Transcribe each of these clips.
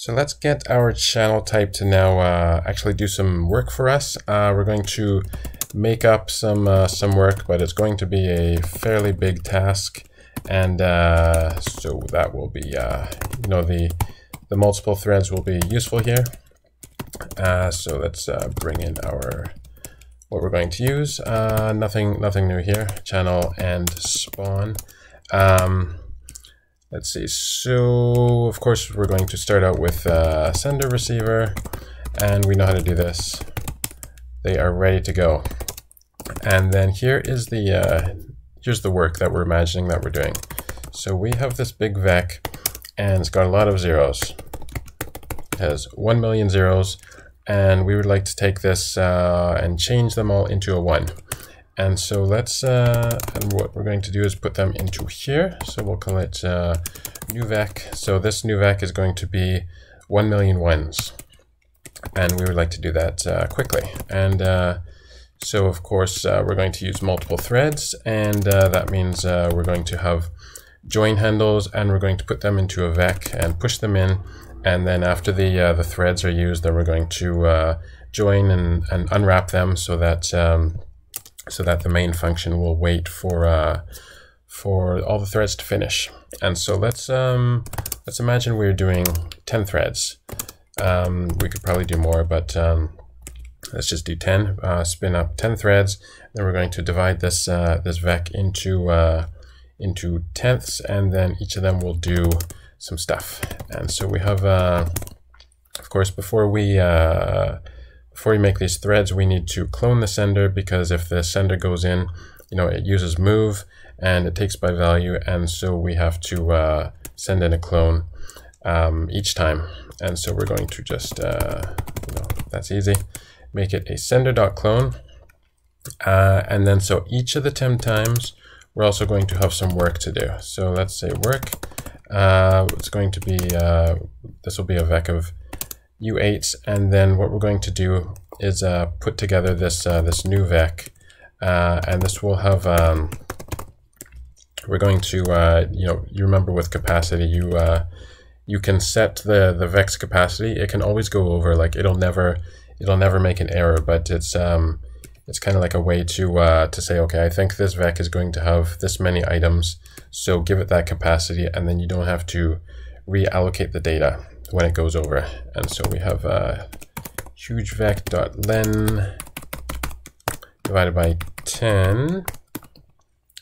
So let's get our channel type to now uh, actually do some work for us. Uh, we're going to make up some uh, some work, but it's going to be a fairly big task. And uh, so that will be, uh, you know, the, the multiple threads will be useful here. Uh, so let's bring in our what we're going to use. nothing nothing new here. Channel and spawn. Um, Let's see. So, of course, we're going to start out with uh, sender receiver, and we know how to do this. They are ready to go. And then here is the uh, here's the work that we're imagining that we're doing. So we have this big vec, and it's got a lot of zeros. It has 1 million zeros, and we would like to take this uh, and change them all into a 1. And so let's, uh, and what we're going to do is put them into here. So we'll call it uh, new vec. So this new vec is going to be 1 million ones. And we would like to do that uh, quickly. And uh, so of course, uh, we're going to use multiple threads. And uh, that means we're going to have join handles and we're going to put them into a vec and push them in. And then after the, the threads are used, then we're going to join and, and unwrap them so that um, so that the main function will wait for uh, for all the threads to finish. And so let's um, let's imagine we're doing 10 threads. Um, we could probably do more, but um, let's just do 10. Uh, spin up 10 threads. Then we're going to divide this uh, this vec into uh, into tenths, and then each of them will do some stuff. And so we have, uh, of course, before we uh, before we make these threads, we need to clone the sender because if the sender goes in, you know, it uses move and it takes by value. And so we have to uh, send in a clone um, each time. And so we're going to just, uh, you know, that's easy. Make it a sender.clone. Uh, and then so each of the 10 times, we're also going to have some work to do. So let's say work. Uh, it's going to be, uh, this will be a vec of U8, and then what we're going to do is uh, put together this uh, this new vec, uh, and this will have. Um, we're going to, uh, you know, you remember with capacity, you uh, you can set the the vec's capacity. It can always go over, like it'll never it'll never make an error, but it's um, it's kind of like a way to uh, to say, okay, I think this vec is going to have this many items, so give it that capacity, and then you don't have to reallocate the data when it goes over. And so we have uh, hugevec.len divided by 10.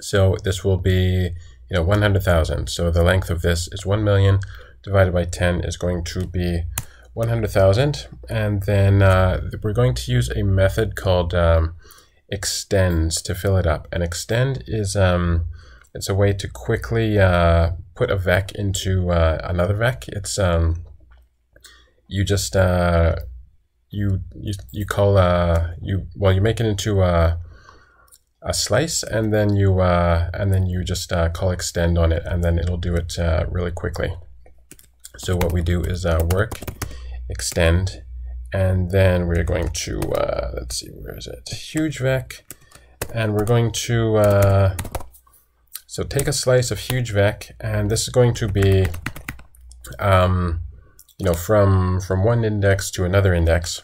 So this will be, you know, 100,000. So the length of this is 1 million divided by 10 is going to be 100,000. And then uh, we're going to use a method called um, extends to fill it up. And extend is um, it's a way to quickly uh, put a vec into uh, another vec. It's um, you just uh, you you you call uh you well you make it into a a slice and then you uh, and then you just uh, call extend on it and then it'll do it uh, really quickly. So what we do is uh, work extend and then we're going to uh, let's see where is it huge vec and we're going to uh, so take a slice of huge vec and this is going to be um, you know, from, from one index to another index.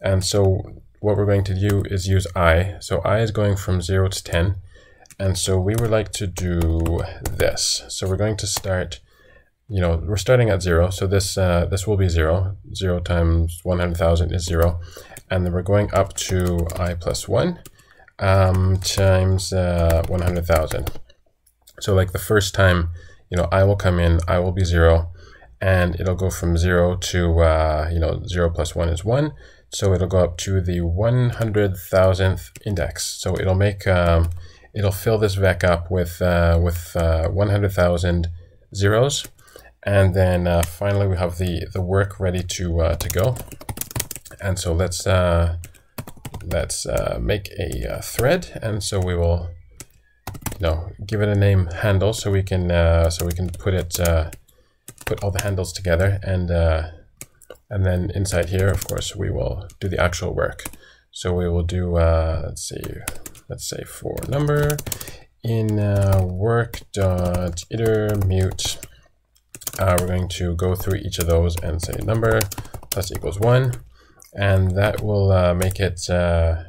And so what we're going to do is use i. So i is going from 0 to 10. And so we would like to do this. So we're going to start, you know, we're starting at 0. So this uh, this will be 0. 0 times 100,000 is 0. And then we're going up to i plus 1 um, times uh, 100,000. So like the first time, you know, i will come in, i will be 0 and it'll go from zero to, uh, you know, zero plus one is one. So it'll go up to the 100,000th index. So it'll make, um, it'll fill this vec up with, uh, with uh, 100,000 zeros. And then uh, finally we have the, the work ready to, uh, to go. And so let's, uh, let's make a thread. And so we will, you know, give it a name handle so we can, so we can put it, put all the handles together and uh, and then inside here, of course, we will do the actual work. So we will do, uh, let's see, let's say for number in uh, work dot iter mute uh, we're going to go through each of those and say number plus equals one, and that will uh, make it, uh,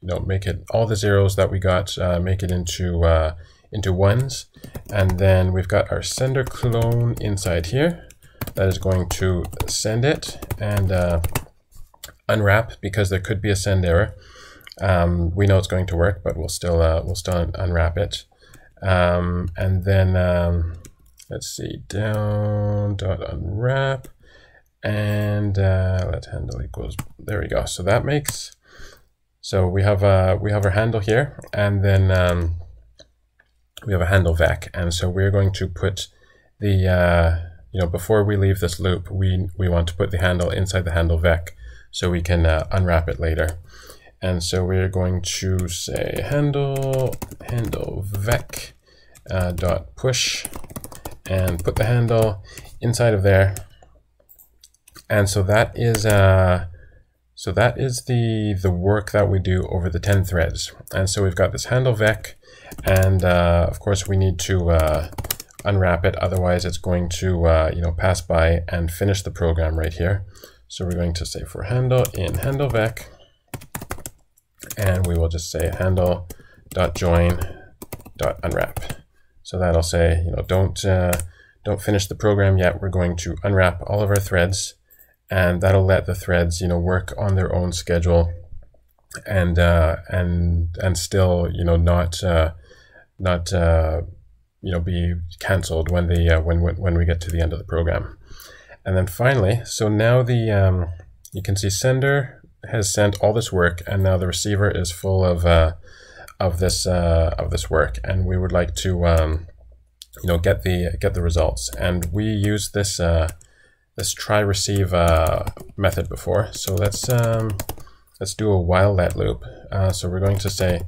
you know, make it all the zeros that we got, uh, make it into uh, into ones, and then we've got our sender clone inside here that is going to send it and uh, unwrap because there could be a send error. Um, we know it's going to work, but we'll still we'll still unwrap it. Um, and then um, let's see, down dot unwrap and uh, let handle equals, there we go. So that makes, so we have uh, we have our handle here and then um, we have a handle vec. And so we're going to put the, uh, you know, before we leave this loop, we, we want to put the handle inside the handle vec so we can uh, unwrap it later. And so we're going to say handle, handle vec uh, dot push and put the handle inside of there. And so that is uh, so that is the the work that we do over the 10 threads. And so we've got this handle vec, and uh, of course we need to uh, unwrap it, otherwise it's going to uh, you know pass by and finish the program right here. So we're going to say for handle in handle vec and we will just say handle dot join dot unwrap. So that'll say, you know, don't uh, don't finish the program yet. We're going to unwrap all of our threads, and that'll let the threads, you know, work on their own schedule, and uh, and and still, you know, not uh, not uh, you know be cancelled when the uh, when when we get to the end of the program. And then finally, so now the um, you can see sender has sent all this work, and now the receiver is full of uh, of this uh, of this work, and we would like to um, you know get the get the results. And we use this uh, this try receive uh, method before, so let's um, let's do a while let loop. Uh, so we're going to say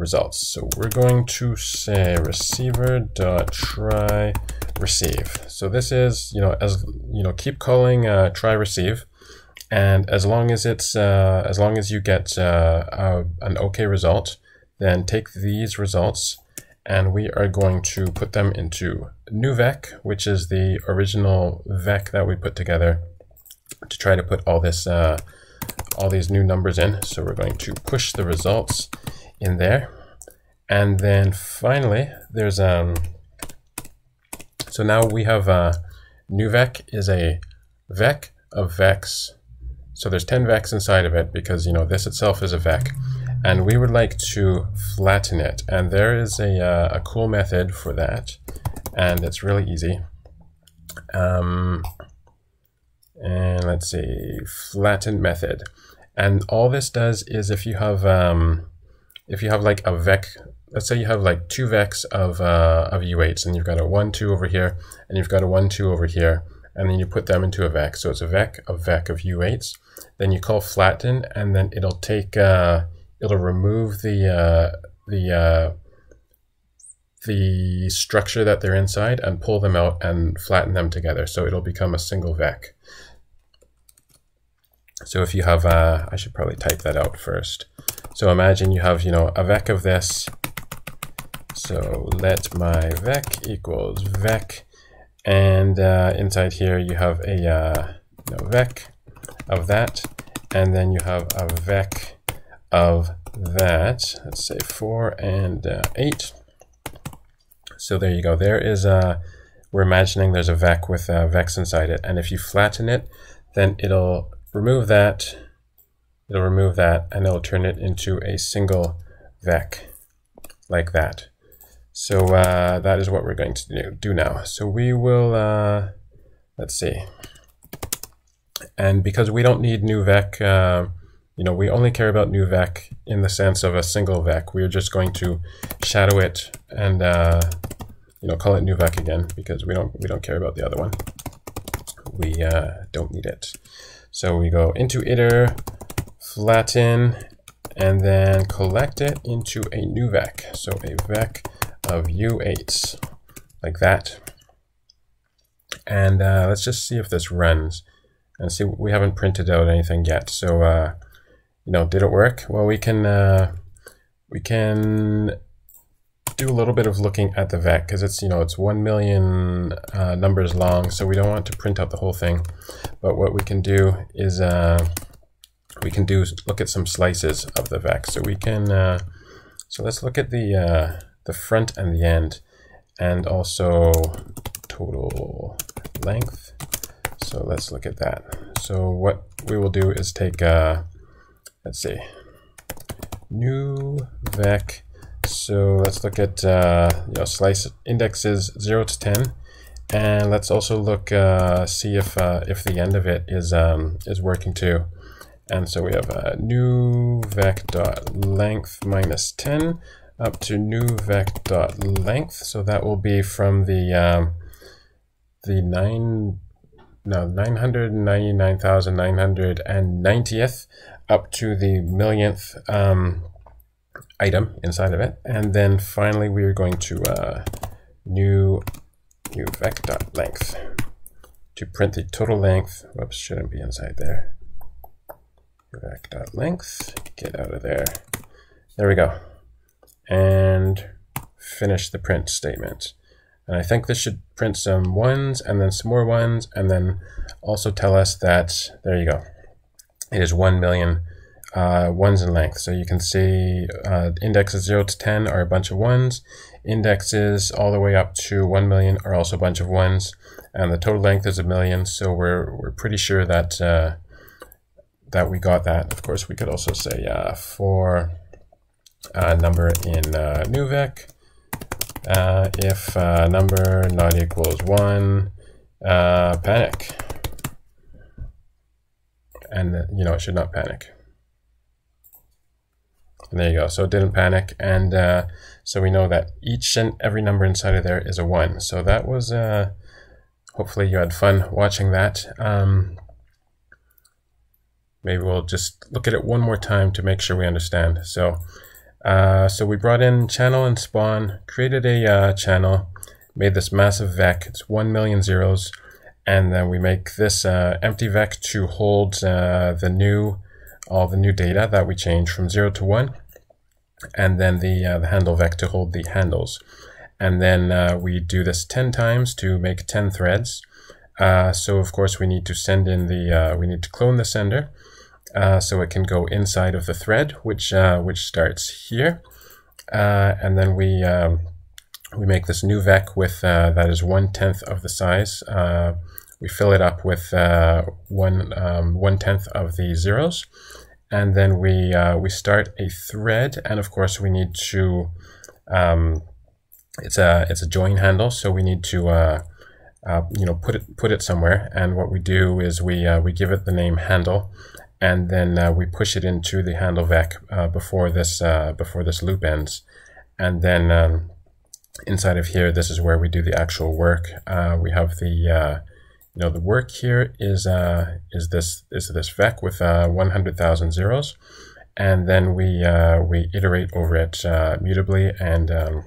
results. So we're going to say receiver dot try receive. So this is you know as you know keep calling uh, try receive and as long as it's uh, as long as you get uh, a, an okay result, then take these results and we are going to put them into new vec, which is the original vec that we put together to try to put all this uh, all these new numbers in. So we're going to push the results in there. And then finally, there's um so now we have uh, new vec is a vec of vecs so there's 10 vecs inside of it because, you know, this itself is a vec. And we would like to flatten it. And there is a, uh, a cool method for that. And it's really easy. Um, and let's see, flatten method. And all this does is if you have, um, if you have like a vec, let's say you have like two vecs of, uh, of U8s and you've got a one, two over here, and you've got a one, two over here, and then you put them into a vec. So it's a vec, a vec of U8s. Then you call flatten, and then it'll take, uh, it'll remove the, uh, the, uh, the structure that they're inside and pull them out and flatten them together. So it'll become a single vec. So if you have, uh, I should probably type that out first. So imagine you have, you know, a vec of this. So let my vec equals vec. And uh, inside here you have a uh, you know, vec of that, and then you have a vec of that. Let's say four and uh, eight. So there you go. There is a, we're imagining there's a vec with uh, vecs inside it. And if you flatten it, then it'll remove that, it'll remove that, and it'll turn it into a single vec like that. So uh, that is what we're going to do, now. So we will, uh, let's see. And because we don't need new vec, uh, you know, we only care about new vec in the sense of a single vec. We're just going to shadow it and, uh, you know, call it new vec again because we don't, we don't care about the other one. We uh, don't need it. So we go into iter, flatten, and then collect it into a new vec. So a vec of U8s, like that. And uh, let's just see if this runs. And see, we haven't printed out anything yet. So, uh, you know, did it work? Well, we can, uh, we can do a little bit of looking at the vec because it's, you know, it's 1 million uh, numbers long, so we don't want to print out the whole thing. But what we can do is uh, we can do look at some slices of the vec. So we can, uh, so let's look at the, uh, the front and the end and also total length. So let's look at that. So what we will do is take, uh, let's see, new vec. So let's look at uh, you know, slice indexes 0 to 10. And let's also look, uh, see if uh, if the end of it is um, is working too. And so we have a new vec dot length minus 10 up to new vec dot length. So that will be from the um, the nine no 999,990th up to the millionth um, item inside of it. And then finally, we are going to uh, new new vec dot length to print the total length. Whoops, shouldn't be inside there. Vec dot length. Get out of there. There we go. And finish the print statement. And I think this should print some ones and then some more ones and then also tell us that, there you go, it is 1 million uh, ones in length. So you can see uh, indexes 0 to 10 are a bunch of ones. Indexes all the way up to 1 million are also a bunch of ones. And the total length is a million. So we're, we're pretty sure that, uh, that we got that. Of course, we could also say uh, for a number in uh, new vec, uh, if uh, number not equals 1, panic. And, you know, it should not panic. And there you go. So it didn't panic. And uh, so we know that each and every number inside of there is a 1. So that was, uh, hopefully you had fun watching that. Um, maybe we'll just look at it one more time to make sure we understand. So, uh, so we brought in channel and spawn, created a uh, channel, made this massive vec. It's 1 million zeros. And then we make this uh, empty vec to hold uh, the new all the new data that we change from 0 to 1, and then the, uh, the handle vec to hold the handles. And then uh, we do this 10 times to make 10 threads. So of course we need to send in the, we need to clone the sender uh, so it can go inside of the thread, which, uh, which starts here. and then we, um, we make this new vec with, that is one tenth of the size. We fill it up with uh, one um, one tenth of the zeros, and then we uh, we start a thread, and of course we need to um, it's a it's a join handle, so we need to uh, uh, you know put it put it somewhere, and what we do is we uh, we give it the name handle, and then uh, we push it into the handle vec before this before this loop ends, and then um, inside of here, this is where we do the actual work. we have the you know, the work here is uh, is this is this vec with uh, 100,000 zeros, and then we uh, we iterate over it uh, mutably and um,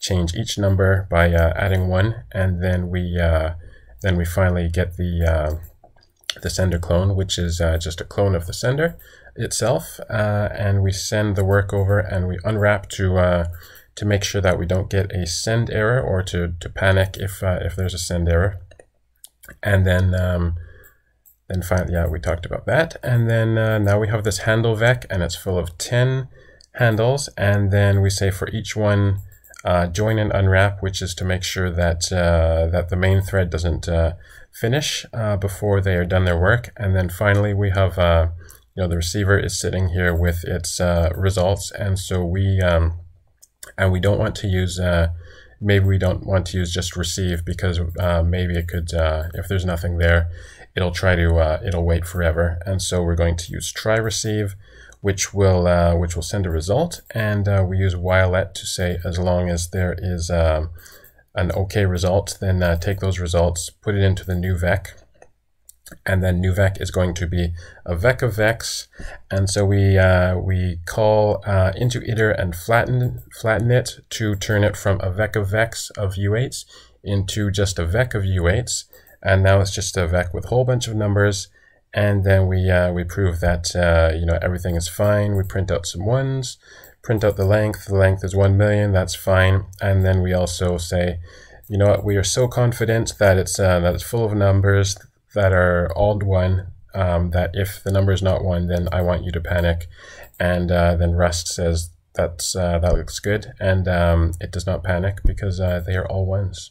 change each number by uh, adding one, and then we uh, then we finally get the uh, the sender clone, which is uh, just a clone of the sender itself, uh, and we send the work over and we unwrap to uh, to make sure that we don't get a send error or to, to panic if uh, if there's a send error. And then, um, then finally, yeah, we talked about that. And then uh, now we have this handle vec and it's full of 10 handles. And then we say for each one, uh, join and unwrap, which is to make sure that, that the main thread doesn't finish uh, before they are done their work. And then finally, we have, uh, you know, the receiver is sitting here with its uh, results. And so we, um, and we don't want to use maybe we don't want to use just receive because uh, maybe it could, uh, if there's nothing there, it'll try to, uh, it'll wait forever. And so we're going to use try receive, which will, uh, which will send a result. And uh, we use while let to say as long as there is um, an okay result, then uh, take those results, put it into the new vec, and then new vec is going to be a vec of vecs. And so we uh, we call uh, into iter and flatten flatten it to turn it from a vec of vecs of u8s into just a vec of u8s. And now it's just a vec with a whole bunch of numbers. And then we uh, we prove that uh, you know everything is fine. We print out some ones, print out the length. The length is 1 million, that's fine. And then we also say, you know what, we are so confident that it's, uh, that it's full of numbers that are all one, um, that if the number is not one, then I want you to panic. And uh, then Rust says that's uh, that looks good, and um, it does not panic because uh, they are all ones.